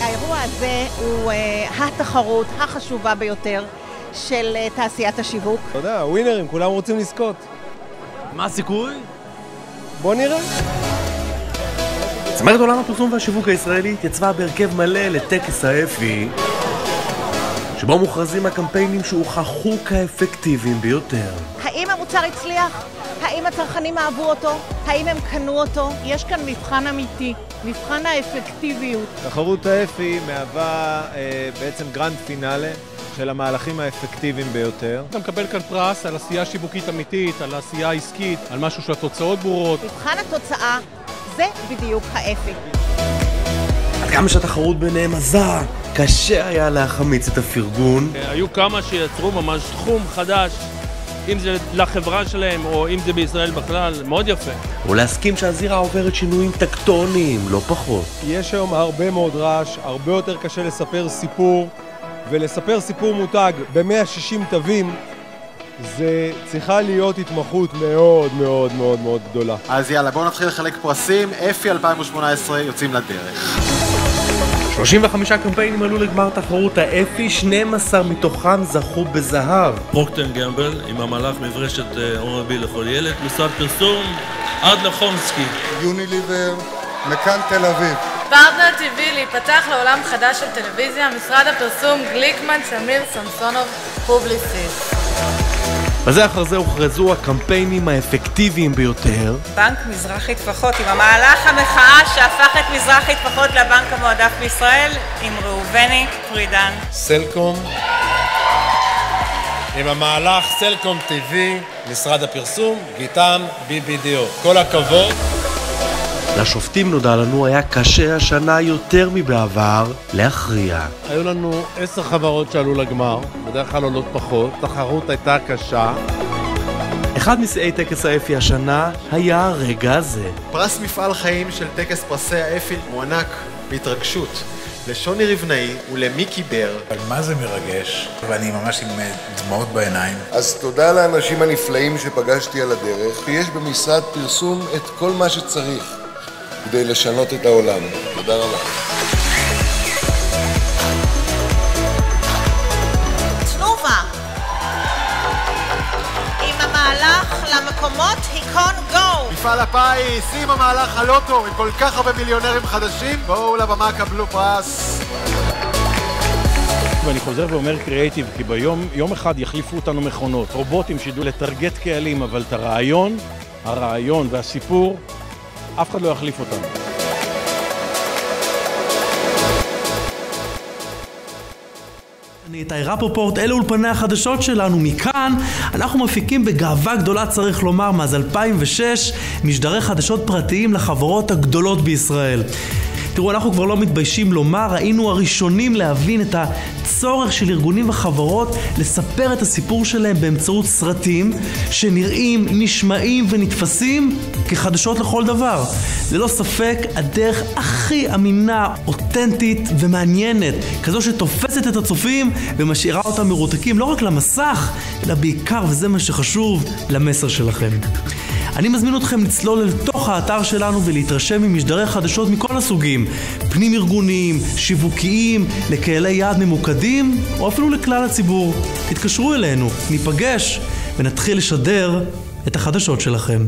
האירוע הזה הוא uh, התחרות החשובה ביותר של uh, תעשיית השיווק. אתה יודע, ווינרים, כולם רוצים לזכות. מה הסיכוי? בוא נראה. צמרת עולם הפרסום והשיווק הישראלי התייצבה בהרכב מלא לטקס האפי שבו מוכרזים הקמפיינים שהוכחו כאפקטיביים ביותר. האם המוצר הצליח? האם הצרכנים אהבו אותו? האם הם קנו אותו? יש כאן מבחן אמיתי, מבחן האפקטיביות. תחרות ה Effie מהווה אה, בעצם grand finale של המהלכים האפקטיביים ביותר. אתה מקבל כאן פרס על עשייה שיווקית אמיתית, על עשייה עסקית, על משהו שהתוצאות ברורות. מבחן התוצאה זה בדיוק ה Effie. עד כמה שהתחרות ביניהם עזה, קשה היה להחמיץ את הפרגון. היו כמה שיצרו ממש תחום חדש, אם זה לחברה שלהם או אם זה בישראל בכלל, מאוד יפה. ולהסכים שהזירה עוברת שינויים טקטוניים, לא פחות. יש היום הרבה מאוד רעש, הרבה יותר קשה לספר סיפור, ולספר סיפור מותג ב-160 תווים זה צריכה להיות התמחות מאוד מאוד מאוד מאוד גדולה. אז יאללה, בואו נתחיל לחלק פרסים. אפי 2018 יוצאים לדרך. 35 קמפיינים עלו לגמר תחרות האפי, 12 מתוכם זכו בזהב. פרוקטר גמבל עם המהלך מברשת אורבי לכל ילד, משרד פרסום, אדלר חומסקי. יוניליבר, מקאן תל אביב. פרטנר TV להיפתח לעולם חדש של טלוויזיה, משרד הפרסום גליקמן, שמיר, סמסונוב, פובליסיס. בזה אחר זה הוכרזו הקמפיינים האפקטיביים ביותר. בנק מזרחי טפחות עם המהלך המחאה שהפך את מזרחי טפחות לבנק המועדף בישראל עם ראובני פרידן. סלקום עם המהלך סלקום TV, משרד הפרסום, גיטם BBDO. כל הכבוד. לשופטים נודע לנו היה קשה השנה יותר מבעבר להכריע. היו לנו עשר חברות שעלו לגמר, בדרך כלל עולות פחות, התחרות הייתה קשה. אחד משיאי טקס האפי השנה היה הרגע הזה. פרס מפעל חיים של טקס פרסי האפי מוענק בהתרגשות לשוני רבנאי ולמיקי בר. אבל מה זה מרגש, ואני ממש עם דמעות בעיניים. אז תודה לאנשים הנפלאים שפגשתי על הדרך. יש במשרד פרסום את כל מה שצריך כדי לשנות את העולם. תודה רבה. תנובה עם המהלך למקומות היכון גו מפעל הפיס עם המהלך הלוטו עם כל כך הרבה מיליונרים חדשים. בואו לבמה קבלו פרס. ואני חוזר ואומר קריאייטיב, כי ביום יום אחד יחליפו אותנו מכונות, רובוטים שידעו לטרגט קהלים, אבל את הרעיון, הרעיון והסיפור, אף אחד לא יחליף אותנו. אני איתי רפופורט, אלה אולפני החדשות שלנו. מכאן אנחנו מפיקים בגאווה גדולה, צריך לומר, מאז 2006, משדרי חדשות פרטיים לחברות הגדולות בישראל. תראו, אנחנו כבר לא מתביישים לומר, היינו הראשונים להבין את הצורך של ארגונים וחברות לספר את הסיפור שלהם באמצעות סרטים שנראים, נשמעים ונתפסים כחדשות לכל דבר. ללא ספק, הדרך הכי אמינה, אותנטית ומעניינת, כזו שתופסת את הצופים ומשאירה אותם מרותקים לא רק למסך, אלא בעיקר, וזה מה שחשוב, למסר שלכם. אני מזמין אתכם לצלול אל תוך האתר שלנו ולהתרשם ממשדרי חדשות מכל הסוגים, פנים ארגוניים, שיווקיים, לקהלי יעד ממוקדים, או אפילו לכלל הציבור. תתקשרו אלינו, ניפגש ונתחיל לשדר את החדשות שלכם.